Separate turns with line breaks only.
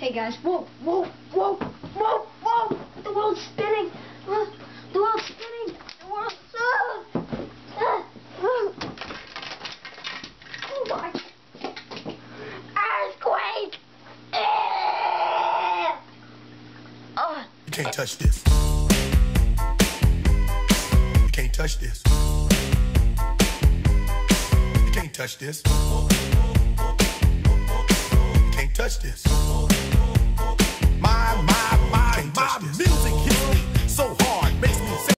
Hey guys, whoa, whoa, whoa, whoa, whoa! The world's spinning. Uh, the world's spinning. The world's. Uh, uh, uh. Oh my! Earthquake! Uh,
You can't touch this. You can't touch this. You can't touch this. You can't touch this soul.